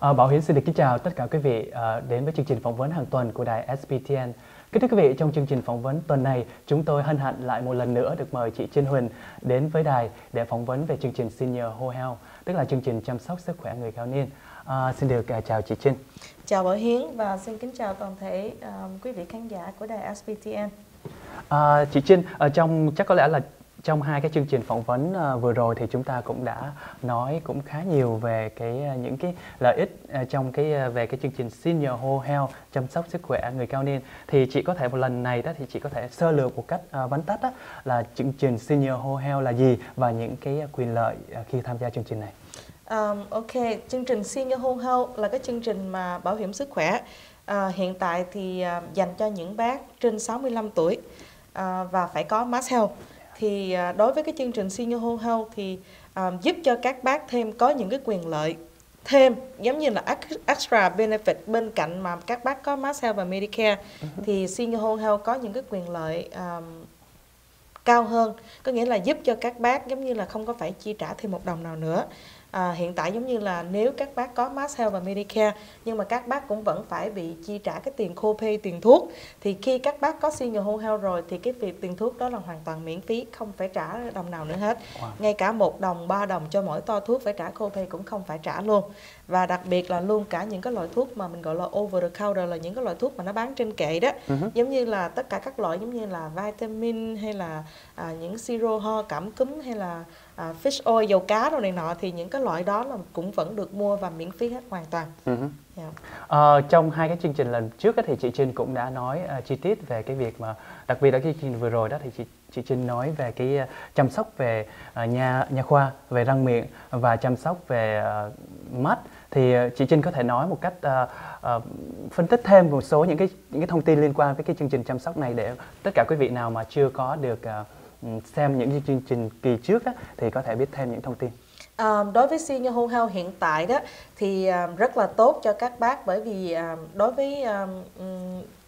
À, Bảo Hiến xin được kính chào tất cả quý vị à, đến với chương trình phỏng vấn hàng tuần của đài SPTN. Kính thưa quý vị, trong chương trình phỏng vấn tuần này, chúng tôi hân hạnh lại một lần nữa được mời chị Trinh Huỳnh đến với đài để phỏng vấn về chương trình Senior Whole Health, tức là chương trình chăm sóc sức khỏe người cao niên. À, xin được uh, chào chị Trinh. Chào Bảo Hiến và xin kính chào toàn thể uh, quý vị khán giả của đài SPTN. À, chị Trinh, ở trong chắc có lẽ là trong hai cái chương trình phỏng vấn ờ, vừa rồi thì chúng ta cũng đã nói cũng khá nhiều về cái ờ, những cái lợi ích ờ, trong cái về cái chương trình Senior Whole Health chăm sóc sức khỏe người cao niên. Thì chị có thể một lần này đó thì chị có thể sơ lược một cách vắn tắt đó, là chương trình Senior Whole Health là gì và những cái quyền lợi khi tham gia chương trình này. Um, ok, chương trình Senior Whole Health là cái chương trình mà bảo hiểm sức khỏe. Uh, hiện tại thì uh, dành cho những bác trên 65 tuổi uh, và phải có Mass Health thì à, đối với cái chương trình Senior Whole Health thì à, giúp cho các bác thêm có những cái quyền lợi thêm giống như là extra benefit bên cạnh mà các bác có Health và Medicare uh-huh. thì Senior Whole Health có những cái quyền lợi um, cao hơn có nghĩa là giúp cho các bác giống như là không có phải chi trả thêm một đồng nào nữa à, hiện tại giống như là nếu các bác có Mass Health và Medicare nhưng mà các bác cũng vẫn phải bị chi trả cái tiền copay tiền thuốc thì khi các bác có Senior Whole Health rồi thì cái việc tiền thuốc đó là hoàn toàn miễn phí không phải trả đồng nào nữa hết wow. ngay cả một đồng ba đồng cho mỗi to thuốc phải trả copay cũng không phải trả luôn và đặc biệt là luôn cả những cái loại thuốc mà mình gọi là over the counter là những cái loại thuốc mà nó bán trên kệ đó uh-huh. giống như là tất cả các loại giống như là vitamin hay là à, những siro ho cảm cúm hay là à, fish oil dầu cá đồ này nọ thì những cái loại đó là cũng vẫn được mua và miễn phí hết hoàn toàn. Uh-huh. Yeah. À, trong hai cái chương trình lần trước thì chị Trinh cũng đã nói uh, chi tiết về cái việc mà đặc biệt là cái chương trình vừa rồi đó thì chị chị Trinh nói về cái uh, chăm sóc về uh, nhà nhà khoa về răng miệng và chăm sóc về uh, mắt thì uh, chị Trinh có thể nói một cách uh, uh, phân tích thêm một số những cái những cái thông tin liên quan với cái chương trình chăm sóc này để tất cả quý vị nào mà chưa có được uh, Ừ, xem những chương trình kỳ trước đó, thì có thể biết thêm những thông tin. À, đối với senior whole health hiện tại đó thì à, rất là tốt cho các bác bởi vì à, đối với à,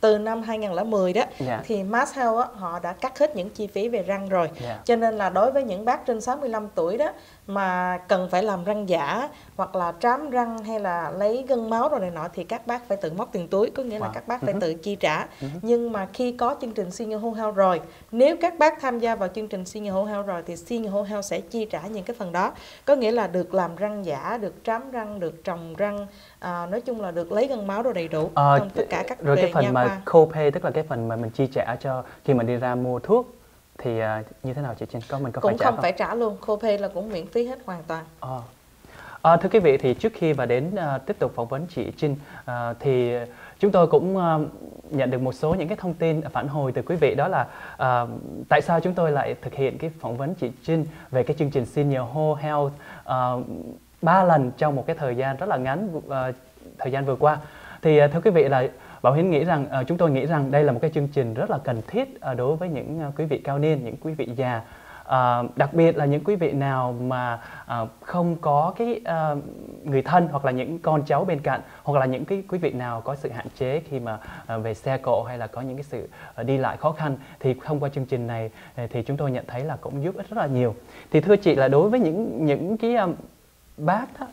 từ năm 2010 đó yeah. Dạ. thì Mass Health á, họ đã cắt hết những chi phí về răng rồi. Yeah. Dạ. Cho nên là đối với những bác trên 65 tuổi đó mà cần phải làm răng giả hoặc là trám răng hay là lấy gân máu rồi này nọ thì các bác phải tự móc tiền túi có nghĩa wow. là các bác phải uh-huh. tự chi trả. Uh-huh. Nhưng mà khi có chương trình Senior Whole Health rồi, nếu các bác tham gia vào chương trình Senior Whole Health rồi thì Senior Whole Health sẽ chi trả những cái phần đó. Có nghĩa là được làm răng giả, được trám răng, được trồng răng, à, nói chung là được lấy gân máu đồ đầy đủ à, trong tất cả các rồi cái phần mà khoa. copay tức là cái phần mà mình chi trả cho khi mà đi ra mua thuốc thì uh, như thế nào chị Trinh có mình có cũng phải trả không? không phải trả luôn copay là cũng miễn phí hết hoàn toàn à. À, thưa quý vị thì trước khi và đến uh, tiếp tục phỏng vấn chị Trinh uh, thì chúng tôi cũng uh, nhận được một số những cái thông tin phản hồi từ quý vị đó là uh, tại sao chúng tôi lại thực hiện cái phỏng vấn chị Trinh về cái chương trình Senior Whole Health uh, ba lần trong một cái thời gian rất là ngắn uh, thời gian vừa qua thì uh, thưa quý vị là Bảo Hiến nghĩ rằng uh, chúng tôi nghĩ rằng đây là một cái chương trình rất là cần thiết uh, đối với những uh, quý vị cao niên, những quý vị già. Uh, đặc biệt là những quý vị nào mà uh, không có cái uh, người thân hoặc là những con cháu bên cạnh hoặc là những cái quý vị nào có sự hạn chế khi mà uh, về xe cộ hay là có những cái sự uh, đi lại khó khăn thì thông qua chương trình này thì chúng tôi nhận thấy là cũng giúp ích rất là nhiều. Thì thưa chị là đối với những những cái um, bác đó,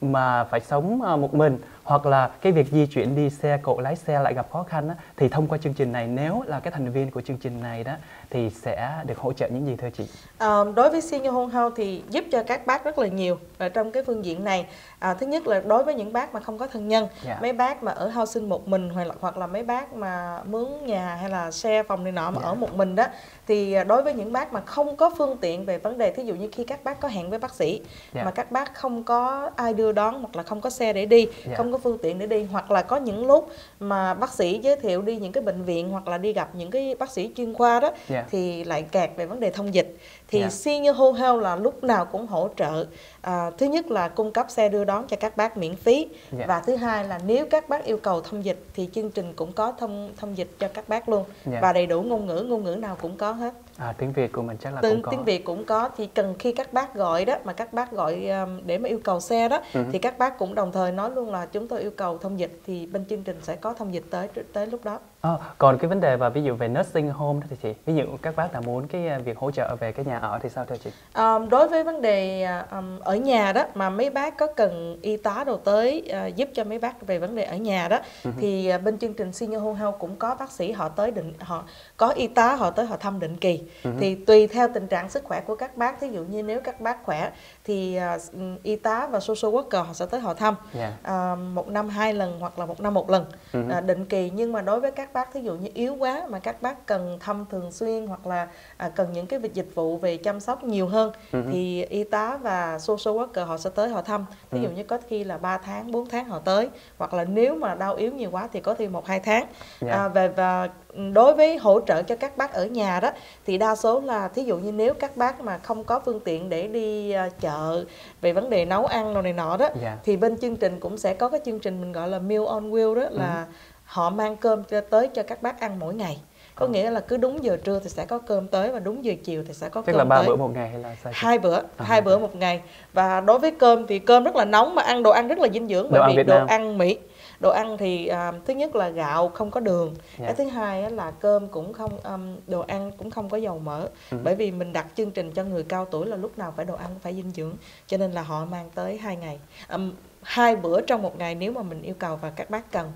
mà phải sống uh, một mình hoặc là cái việc di chuyển đi xe cộ lái xe lại gặp khó khăn á, thì thông qua chương trình này nếu là cái thành viên của chương trình này đó thì sẽ được hỗ trợ những gì thưa chị? À, đối với senior home health thì giúp cho các bác rất là nhiều ở trong cái phương diện này. À, thứ nhất là đối với những bác mà không có thân nhân, yeah. Dạ. mấy bác mà ở housing một mình hoặc là hoặc là mấy bác mà mướn nhà hay là xe phòng này nọ mà yeah. Dạ. ở một mình đó thì đối với những bác mà không có phương tiện về vấn đề thí dụ như khi các bác có hẹn với bác sĩ yeah. Dạ. mà các bác không có ai đưa đón hoặc là không có xe để đi, yeah. không có phương tiện để đi hoặc là có những lúc mà bác sĩ giới thiệu đi những cái bệnh viện hoặc là đi gặp những cái bác sĩ chuyên khoa đó yeah. thì lại kẹt về vấn đề thông dịch thì yeah. senior whole health là lúc nào cũng hỗ trợ à, thứ nhất là cung cấp xe đưa đón cho các bác miễn phí yeah. và thứ hai là nếu các bác yêu cầu thông dịch thì chương trình cũng có thông thông dịch cho các bác luôn yeah. và đầy đủ ngôn ngữ ngôn ngữ nào cũng có hết À, tiếng Việt của mình chắc là Tiếng, cũng có. tiếng Việt cũng có thì cần khi các bác gọi đó mà các bác gọi um, để mà yêu cầu xe đó Ừ. thì các bác cũng đồng thời nói luôn là chúng tôi yêu cầu thông dịch thì bên chương trình sẽ có thông dịch tới tới lúc đó. Ờ, còn cái vấn đề và ví dụ về nursing home đó thì chị, ví dụ các bác nào muốn cái à, việc hỗ trợ về cái nhà ở thì sao thưa chị? Um, đối với vấn đề um, ở nhà đó mà mấy bác có cần y tá đồ tới uh, giúp cho mấy bác về vấn đề ở nhà đó Ừ. thì uh, bên chương trình Senior Home Health cũng có bác sĩ họ tới định họ có y tá họ tới họ thăm định kỳ Ừ. thì tùy theo tình trạng sức khỏe của các bác thí dụ như nếu các bác khỏe thì uh, y tá và social worker họ sẽ tới họ thăm Dạ. à, một năm hai lần hoặc là một năm một lần Ừ. à, định kỳ nhưng mà đối với các bác thí dụ như yếu quá mà các bác cần thăm thường xuyên hoặc là à, cần những cái dịch vụ về chăm sóc nhiều hơn Ừ. thì y tá và social worker họ sẽ tới họ thăm ví dụ Ừ. như có khi là 3 tháng 4 tháng họ tới hoặc là nếu mà đau yếu nhiều quá thì có khi một hai tháng Dạ. à, về và đối với hỗ trợ cho các bác ở nhà đó thì đa số là thí dụ như nếu các bác mà không có phương tiện để đi à, chợ về vấn đề nấu ăn đồ này nọ đó Dạ. thì bên chương trình cũng sẽ có cái chương trình mình gọi là meal on wheel đó là Ừ. họ mang cơm tới cho các bác ăn mỗi ngày. Có nghĩa là cứ đúng giờ trưa thì sẽ có cơm tới và đúng giờ chiều thì sẽ có Tức cơm là ba tới. bữa một ngày hay là sao hai bữa À, hai bữa một ngày. Và đối với cơm thì cơm rất là nóng mà ăn đồ ăn rất là dinh dưỡng Đồ bởi vì đồ Nam. ăn mỹ. Đồ ăn thì à, thứ nhất là gạo không có đường. Dạ. cái thứ hai á là cơm cũng không um, đồ ăn cũng không có dầu mỡ. Ừ. bởi vì mình đặt chương trình cho người cao tuổi là lúc nào phải đồ ăn phải dinh dưỡng cho nên là họ mang tới hai ngày. Um, hai bữa trong một ngày nếu mà mình yêu cầu và các bác cần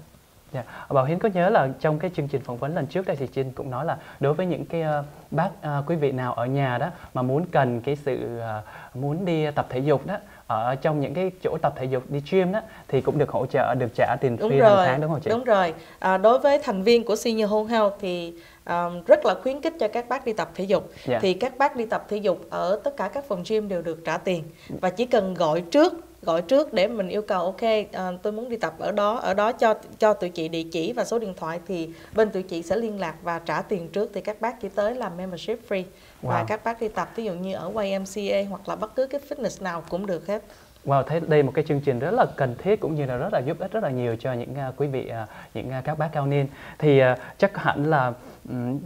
Dạ. Bảo Hiến có nhớ là trong cái chương trình phỏng vấn lần trước đây thì Trinh cũng nói là đối với những cái ờ, bác ờ, quý vị nào ở nhà đó mà muốn cần cái sự ờ, muốn đi tập thể dục đó ở trong những cái chỗ tập thể dục đi gym đó thì cũng được hỗ trợ được trả tiền đúng hàng rồi tháng đúng không chị? đúng rồi à, đối với thành viên của senior home health thì um, rất là khuyến khích cho các bác đi tập thể dục Dạ. thì các bác đi tập thể dục ở tất cả các phòng gym đều được trả tiền và chỉ cần gọi trước gọi trước để mình yêu cầu ok à, tôi muốn đi tập ở đó ở đó cho cho tụi chị địa chỉ và số điện thoại thì bên tụi chị sẽ liên lạc và trả tiền trước thì các bác chỉ tới làm membership free và Wow. các bác đi tập ví dụ như ở YMCA hoặc là bất cứ cái fitness nào cũng được hết Wow, thấy đây một cái chương trình rất là cần thiết cũng như là rất là giúp ích rất là nhiều cho những à, quý vị à, những à, các bác cao niên. Thì à, chắc hẳn là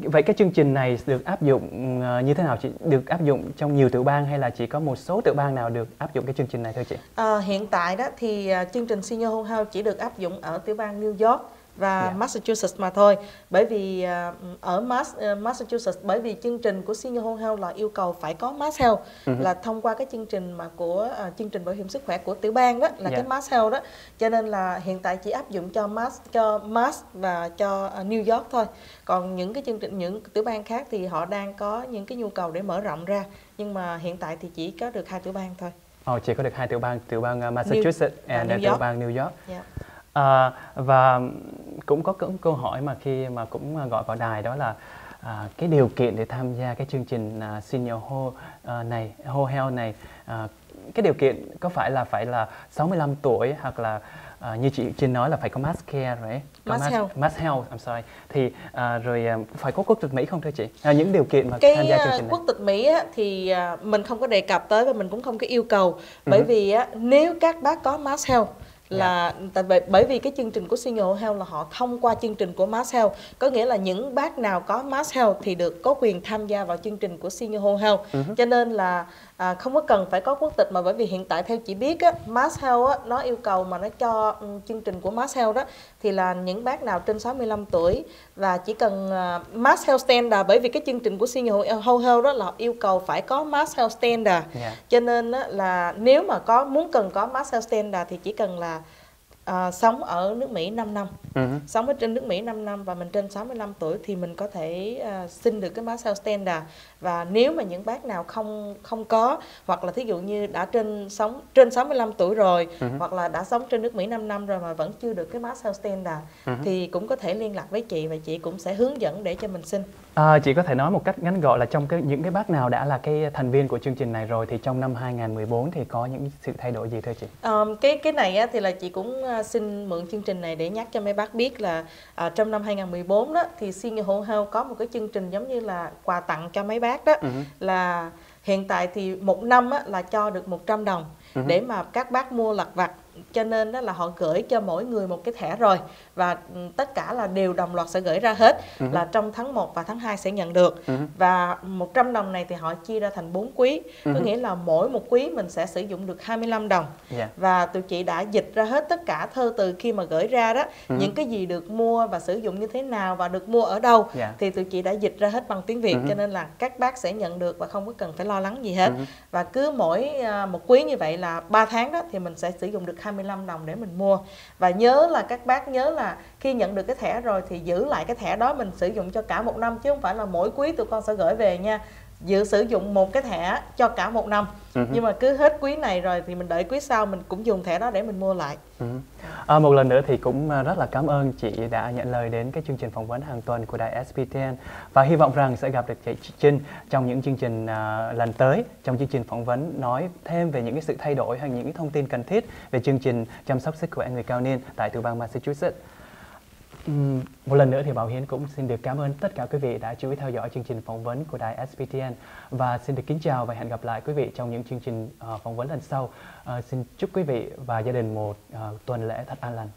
vậy cái chương trình này được áp dụng ờ, như thế nào chị? Được áp dụng trong nhiều tiểu bang hay là chỉ có một số tiểu bang nào được áp dụng cái chương trình này thôi chị? À, hiện tại đó thì ờ, chương trình Senior Home Health chỉ được áp dụng ở tiểu bang New York và Dạ. Massachusetts mà thôi. Bởi vì à, ở Mass, à, Massachusetts bởi vì chương trình của Senior Home Health là yêu cầu phải có Mass Health Ừ. là thông qua cái chương trình mà của à, chương trình bảo hiểm sức khỏe của tiểu bang đó là Dạ. cái Mass Health đó. Cho nên là hiện tại chỉ áp dụng cho Mass cho Mass và cho à, New York thôi. Còn những cái chương trình những tiểu bang khác thì họ đang có những cái nhu cầu để mở rộng ra. Nhưng mà hiện tại thì chỉ có được hai tiểu bang thôi. Ồ, chỉ có được hai tiểu bang, tiểu bang Massachusetts và and New tiểu bang New York. Yeah. À, và cũng có câu câu hỏi mà khi mà cũng à, gọi vào đài đó là à, cái điều kiện để tham gia cái chương trình à, senior ho à, này, ho health này, à, cái điều kiện có phải là phải là 65 tuổi hoặc là à, như chị Trinh nói là phải có mass care rồi. Có Mass health. mass health, I'm sorry. Thì à, rồi à, phải có quốc tịch Mỹ không thưa chị? À, những điều kiện mà tham cái gia chương trình này. quốc tịch Mỹ á, thì à, mình không có đề cập tới và mình cũng không có yêu cầu bởi Ừ. vì á, nếu các bác có Mass Health là tại vì bởi vì cái chương trình của Senior Health là họ thông qua chương trình của Mass Health. Có nghĩa là những bác nào có Mass Health thì được có quyền tham gia vào chương trình của Senior Health. Ừ. cho nên là à, không có cần phải có quốc tịch mà bởi vì hiện tại theo chị biết á, Mass Health á, nó yêu cầu mà nó cho ừ, chương trình của Mass Health đó thì là những bác nào trên 65 tuổi và chỉ cần à, Mass Health Standard bởi vì cái chương trình của Senior Health đó là yêu cầu phải có Mass Health Standard Dạ. cho nên á, là nếu mà có muốn cần có Mass Health Standard thì chỉ cần là à, sống ở nước Mỹ 5 năm Ừ. sống ở trên nước Mỹ 5 năm và mình trên 65 tuổi thì mình có thể à, xin được cái Health Standard và nếu mà những bác nào không không có hoặc là thí dụ như đã trên sống trên 65 tuổi rồi Ừ. hoặc là đã sống trên nước Mỹ 5 năm rồi mà vẫn chưa được cái Health Standard Ừ. thì cũng có thể liên lạc với chị và chị cũng sẽ hướng dẫn để cho mình xin À, chị có thể nói một cách ngắn gọn là trong cái những cái bác nào đã là cái thành viên của chương trình này rồi thì trong năm 2014 thì có những sự thay đổi gì thưa chị? Um, cái cái này á, thì là chị cũng à, xin mượn chương trình này để nhắc cho mấy bác biết là à, trong năm 2014 đó thì Senior Home Health có một cái chương trình giống như là quà tặng cho mấy bác đó Ừ. là hiện tại thì một năm á, là cho được 100 đồng Ừ. để mà các bác mua lặt vặt cho nên đó là họ gửi cho mỗi người một cái thẻ rồi và ừ, tất cả là đều đồng loạt sẽ gửi ra hết Ừ. là trong tháng 1 và tháng 2 sẽ nhận được Ừ. và 100 đồng này thì họ chia ra thành 4 quý có Ừ. nghĩa là mỗi một quý mình sẽ sử dụng được 25 đồng Dạ. và tụi chị đã dịch ra hết tất cả thơ từ khi mà gửi ra đó Ừ. những cái gì được mua và sử dụng như thế nào và được mua ở đâu Dạ. thì tụi chị đã dịch ra hết bằng tiếng Việt Ừ. cho nên là các bác sẽ nhận được và không có cần phải lo lắng gì hết Ừ. và cứ mỗi à, một quý như vậy là 3 tháng đó thì mình sẽ sử dụng được 25 đồng để mình mua. Và nhớ là các bác nhớ là khi nhận được cái thẻ rồi thì giữ lại cái thẻ đó mình sử dụng cho cả một năm chứ không phải là mỗi quý tụi con sẽ gửi về nha dự sử dụng một cái thẻ cho cả một năm Ừ. nhưng mà cứ hết quý này rồi thì mình đợi quý sau mình cũng dùng thẻ đó để mình mua lại Ừ. À, một lần nữa thì cũng à, rất là cảm ơn chị đã nhận lời đến cái chương trình phỏng vấn hàng tuần của đài SPTN và hy vọng rằng sẽ gặp được chị Trinh trong những chương trình à, lần tới trong chương trình phỏng vấn nói thêm về những cái sự thay đổi hay những cái thông tin cần thiết về chương trình chăm sóc sức khỏe người cao niên tại tiểu bang Massachusetts. Một lần nữa thì Bảo Hiến cũng xin được cảm ơn tất cả quý vị đã chú ý theo dõi chương trình phỏng vấn của đài SPTN và xin được kính chào và hẹn gặp lại quý vị trong những chương trình ờ, phỏng vấn lần sau. Ờ, xin chúc quý vị và gia đình một ờ, tuần lễ thật an lành.